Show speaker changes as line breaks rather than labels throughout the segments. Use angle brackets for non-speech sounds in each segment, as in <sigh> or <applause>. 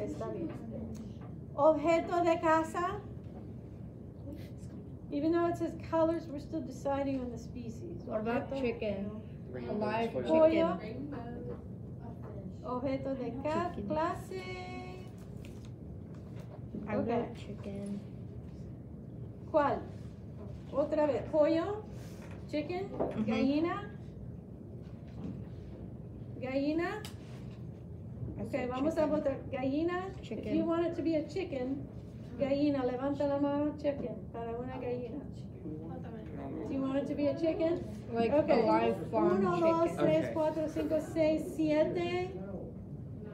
Está bien. Objeto de casa. Even though it says colors, we're still deciding on the species.
What about
Objeto-
chicken? A live
Pollo.
chicken.
Objeto de ca-
Chicken.
clase.
I
Okay.
love chicken.
¿Cuál? Otra vez. Pollo. Chicken.
Ujú.
Gallina. Gallina.
I
Ok,
said
vamos a votar. Gallina. If
Chicken.
you want it to be a chicken, gallina. Levanta la mano. Chicken. Para una gallina. Do you want it to be a chicken?
Like
Okay.
a live farm
Uno, dos,
chicken.
tres,
Okay.
cuatro, cinco, seis, siete.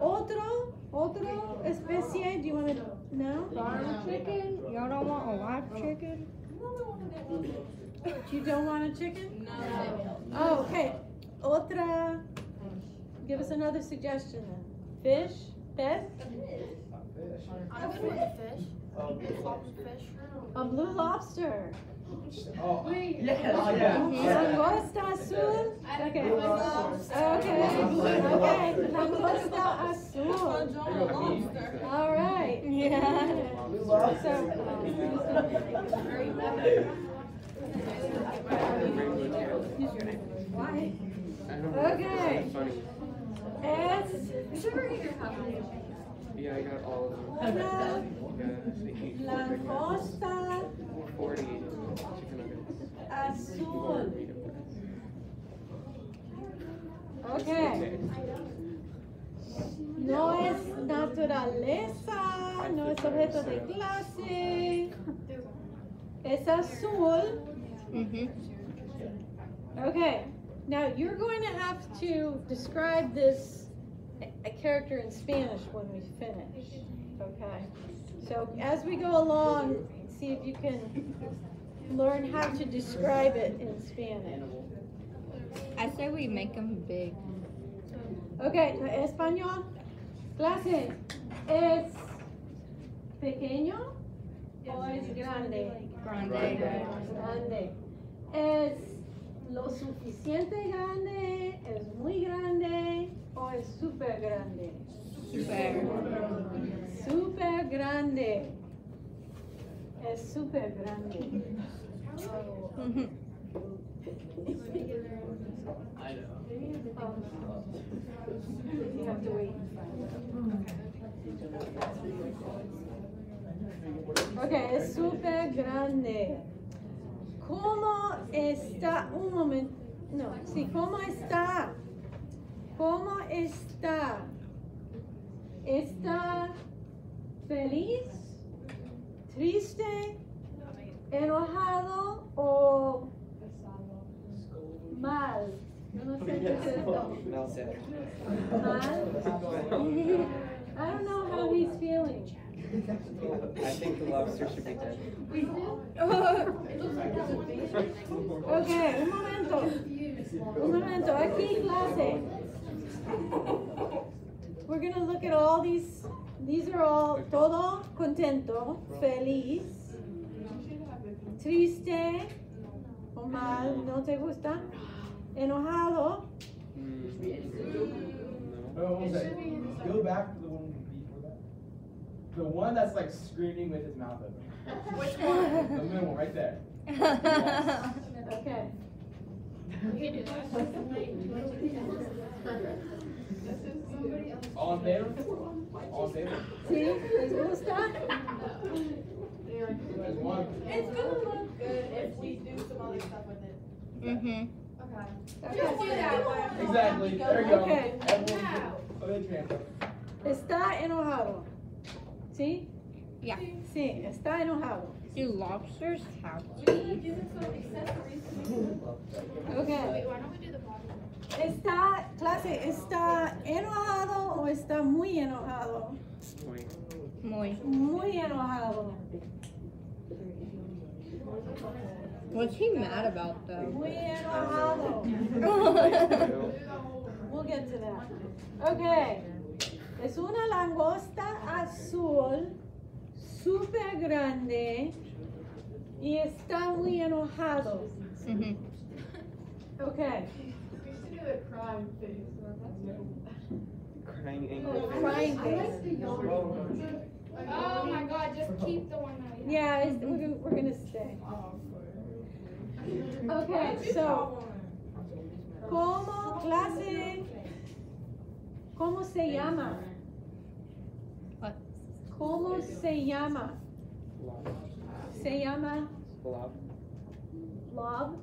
Otro, otro especie. Do you want to? No.
Farm chicken? Y'all don't want a live chicken?
You don't want a chicken? No. Oh, okay. Otra. Give us another suggestion then. Fish, pet,
I'm good with fish. Fish.
a blue lobster,
Oh,
Mhm.
langosta azul. Okay. Okay. Okay. Langosta azul. All right. Yeah. So. Okay. Es
Yeah, I got all of them.
una
Yeah, they eat four big nuggets.
langosta
Forty chicken nuggets.
azul. Okay. No es naturaleza, no es objeto de clase. Es azul.
Mm-hmm.
Okay. Now you're going to have to describe this a- a character in Spanish when we finish. Okay. So as we go along, see if you can learn how to describe it in Spanish.
I say we make them big.
Okay, español. Clase. ¿Es pequeño o es grande?
Grande.
Grande. ¿Es lo suficiente grande? ¿Es muy grande? ¿O es súper grande?
Super.
Súper grande. Es súper grande. Ok, es súper grande. ¿Cómo está? Un momento. No, sí, ¿cómo está? ¿Cómo está? ¿Está feliz? ¿Triste? ¿Enojado? ¿O mal? Yo no sé qué es esto.
Mel said.
Mal? <laughs> I don't know how he's feeling.
I think the lobster should be dead.
Ok, un momento. Un momento, aquí clase. We're gonna look at all these, these are all, todo contento, feliz, triste, o mal, no te gusta, enojado,
Mm,
what was? Go back to the one before that. The one that's like screaming with his mouth open.
Which <laughs> one?
The middle one, right there.
okay.
All in favor? All in favor?
¿Sí? ¿Les gusta?
There's one.
It's gonna look good if we do some other stuff with it.
Mhm.
Okay. Just do that one.
Exactly. There you go.
Okay.
Everyone, okay, transfer.
Está enojado. ¿Sí?
Yeah.
Sí, está enojado.
Do lobsters have
We
teeth?
could do accessories.
Okay.
Why don't we do the bottom?
¿Está, clase, está enojado o está muy enojado?
Muy.
Muy.
Muy enojado.
What's he mad about though?
Muy <laughs> enojado. <laughs> We'll get to that. Okay. Es una langosta azul, súper grande y está muy enojado. Okay.
A crime face.
crying angry
Oh,
face.
crying face.
Oh my god, just keep the one that we have.
Yeah, it's, we're, gonna- we're gonna stay. Okay, so, ¿cómo clase? ¿Cómo se llama?
What?
¿Cómo se llama? Se llama
Lob.
Lob?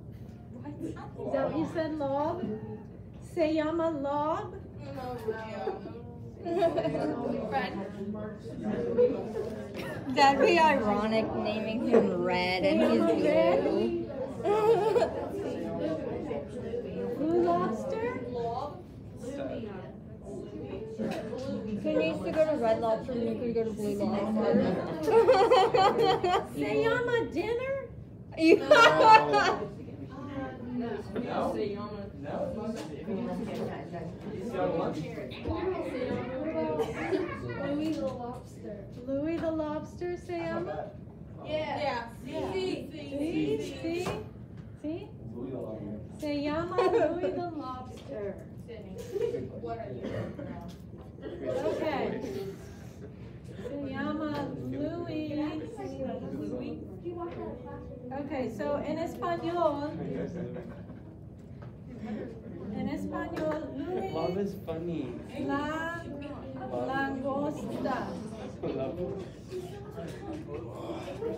Is that what you said, Lob? Se llama Lob?
That'd be ironic naming him Red and he's
Red?
blue.
Blue Lobster?
He needs to go to Red Lobster and you can go to Blue Lobster.
Se llama <laughs> Dinner?
Yeah.
No? <laughs> No? It's your lunch.
Louis the lobster.
Louis the Lobster se
Not
llama?
bad.
Yeah.
Sí, sí, sí.
Louis the Lobster.
Se llama Louis the Lobster.
What are you?
Okay. Se llama Louis. Okay, so en español, en español, Louis
is funny.
la langosta.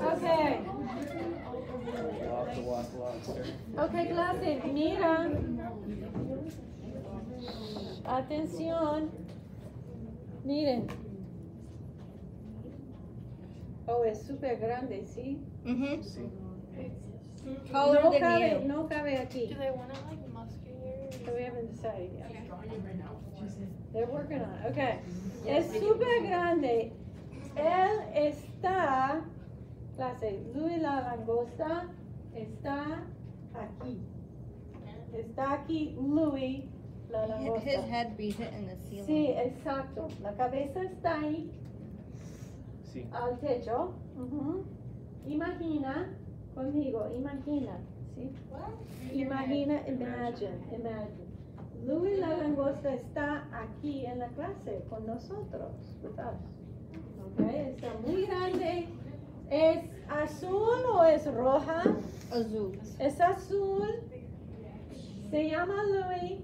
Okay,
Lob the walk lobster.
okay, clase, mira. Atención. Miren. Oh, es súper grande, ¿sí?
Mhm.
Sí.
Taller
No cabe, no cabe aquí.
Do they want it like muscular?
So we haven't decided yet. They're working on it, okay. Es súper grande. Él está, clase, Louis la langosta está aquí. Está aquí Louis la
His
langosta.
head be hitting the ceiling.
Sí, exacto. La cabeza está ahí,
Sí.
al techo. Imagina conmigo, imagina, ¿sí? Imagina, imagine, imagine. Louis la langosta está aquí en la clase con nosotros, with us. Okay, está muy grande. ¿Es azul o es roja?
Azul.
Es azul. Se llama Louis.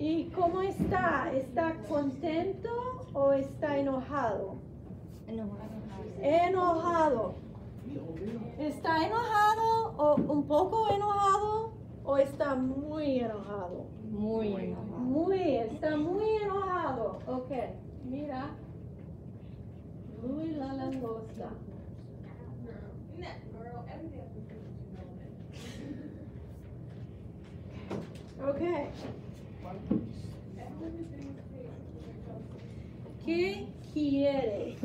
¿Y cómo está? ¿Está contento o está enojado? Enojado. ¿Está enojado o un poco enojado o está muy enojado?
Muy enojado.
Muy, está muy enojado. Ok, mira. Louis la langosta. Ok. ¿Qué quiere?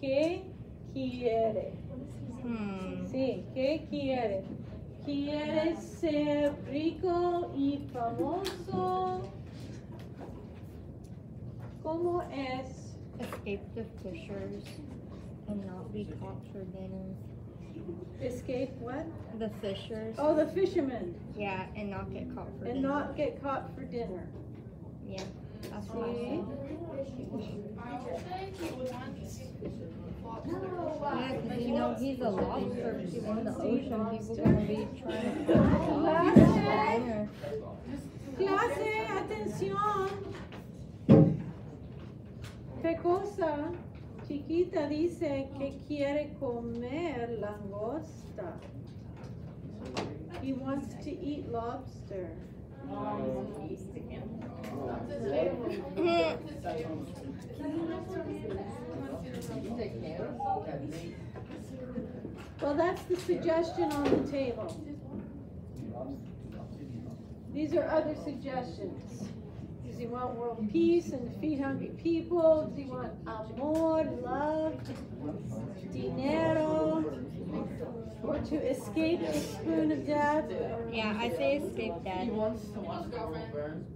¿Qué quiere?
Hmm.
Sí, ¿qué quiere? ¿Quiere ser rico y famoso? ¿Cómo es?
Escape the fishers and not be caught for dinner.
Escape what?
The fishers.
Oh, the fishermen.
Yeah, and not get caught for
And
dinner.
not get caught for dinner.
Yeah, that's what I
See?
said.
I would think he would want to see
Yeah, you know he's a lobster. If he's in the ocean, people gonna be trying to
Clase.
for dinner.
Clase, atención. Pecosa, chiquita, dice que quiere comer langosta. He wants to eat lobster. Well, that's the suggestion on the table. These are other suggestions. Does he want world peace and to feed hungry people? Does he want um, amor, love, dinero, or to escape the spoon of death?
Yeah, I say escape dad.
He wants to watch the world burn.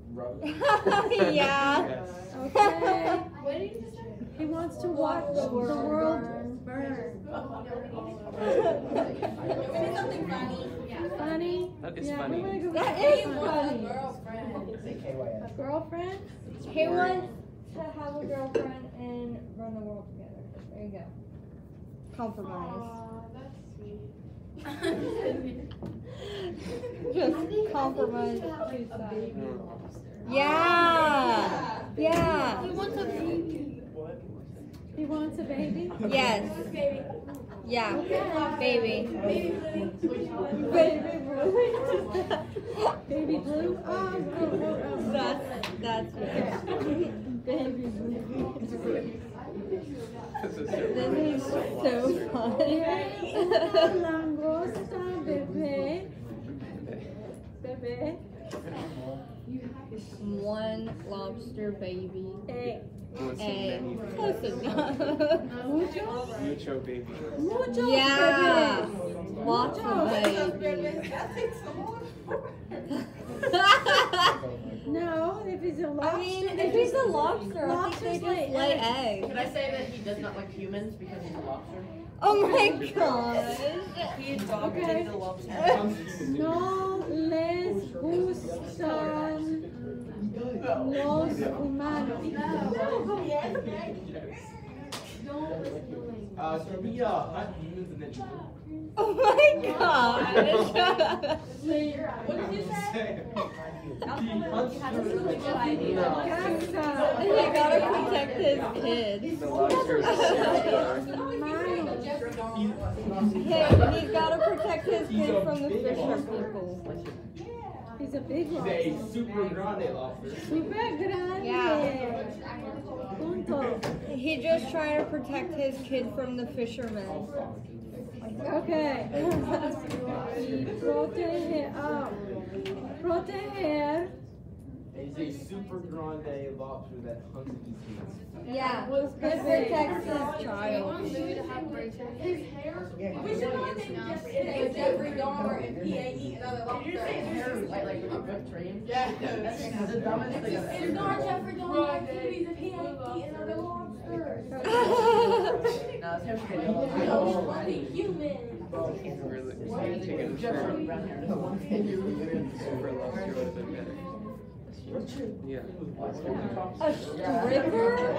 <laughs>
yeah.
Yes.
Okay.
What did you just say?
He wants to watch the world burn.
something funny.
Funny?
That is
Yeah,
funny.
go
That is
funny.
Funny.
Girlfriend.
Say KYS.
A girlfriend?
He wants to have a girlfriend and run the world together. There you go. Compromise.
Aw, that's sweet. <laughs>
Just compromise two sides. Yeah. Yeah.
He wants a baby.
What?
He wants a baby?
Yes. Yeah. Baby.
Baby blue. <laughs> Baby blue? Oh, oh, oh, oh.
That's that's
Okay. Baby blue.
This is
This is so funny. <laughs>
Langosta, bebé. Bebé. <laughs>
One lobster baby.
Egg.
Wants some
Egg.
many
Close enough.
Muchos?
Mucho baby.
Muchos
Yeah.
bebés.
Lots of babies. <laughs>
No, if he's a lobster.
I mean, if he's a lobster, I think they just lay
eggs.
eggs.
Could I say that he does not like humans because he's a lobster?
Oh my gosh.
He is dog
Okay.
he's a lobster.
No les gustan los humanos.
Uh, can we uh, hunt humans and then eat them?
Oh my gosh.
What did you say?
He hunts humans and then eats them.
Casa.
He gotta protect his kid. <laughs>
The lobster is so
Humanos.
Hey, he's gotta protect his kid from the
big
fisher
lobster.
people.
He's a big
He's
one.
a super grande lobster.
Super grande.
Yeah.
Punto.
He's just trying to protect his kid from the fishermen.
Okay. Y proteger. Oh. Proteger.
He's a super grande lobster that hunts and eats humans.
Yeah, he protects his
He
child.
wants Louis to have braces. His hair.
We should all name Jeffrey, it's Jeffrey Dahmer and PAE another
Did you say his hair is like, like a good cream?
Yeah.
That's the dumbest thing I've
It's
ever
not
heard.
Jeffrey <laughs> Dahmer, he's a PAE another lobster.
No, his hair's pretty.
No, only human.
Really, taking
Just
for
from brown hair.
super lobster would have been better. Yeah.
A stripper?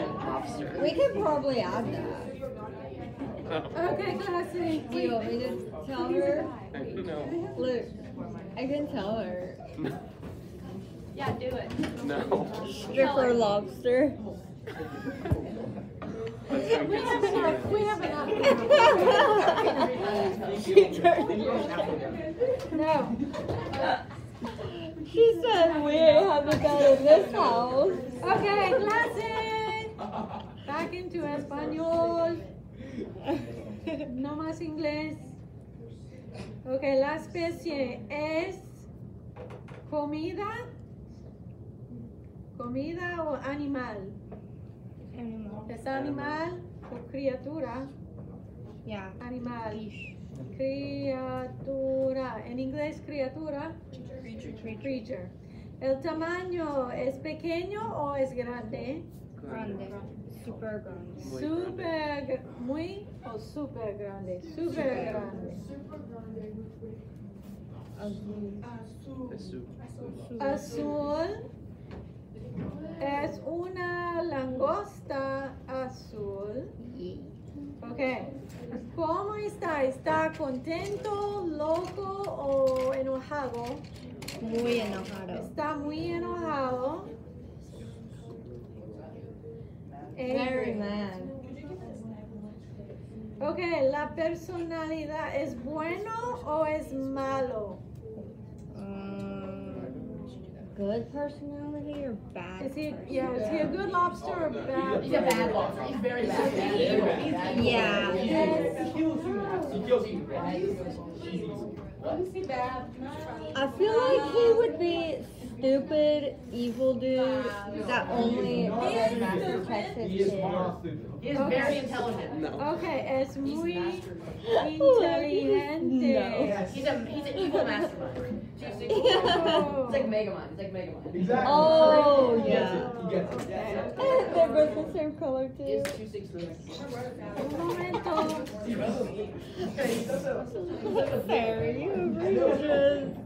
We could probably add that.
Okay, classy.
Do you want me to tell her?
No.
Look, I can tell her.
Yeah, do it.
No.
Stripper lobster.
We have enough. We have enough. <laughs> No.
She said we ain't having that in this house.
Okay, clase. Back into español. No más inglés. Ok, la especie es comida. Comida o animal. Animal. Es animal o criatura.
Yeah.
Animal. Criatura. En inglés, criatura. Creature. ¿El tamaño es pequeño o es grande?
Grande. Super grande.
Super, muy o super grande. Super grande.
Azul.
Es su-
Azul es una langosta azul. Ok. ¿Cómo está? ¿Está contento, loco o enojado?
Muy enojado.
Está muy enojado.
Very mad.
Ok, ¿la personalidad es bueno o es malo?
Good personality or bad?
Is he, yeah, is he a good lobster or bad?
He's a bad lobster. He's very bad. He's bad.
Yeah.
He kills humans. He kills humans.
Is he bad?
I feel like he would be stupid, evil dude that only protects
He is
kid.
not stupid.
He is very intelligent.
No.
Ok, es muy
No.
inteligente.
He's a he's an evil mastermind. He's <laughs>
Oh.
like Megamind. It's like Megamind.
Exactly.
Oh,
He gets
yeah.
it. He gets it. Yeah. <laughs>
They're both the same color
He is
too.
two six three.
Un momento. <laughs>
Very egregious.